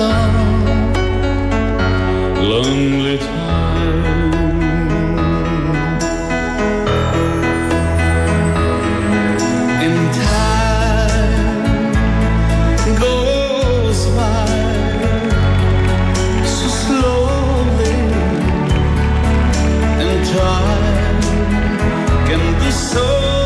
love, lonely time. And time goes by so slowly, and time can be so.